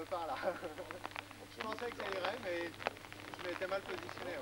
je pensais que ça irait, mais je m'étais mal positionné.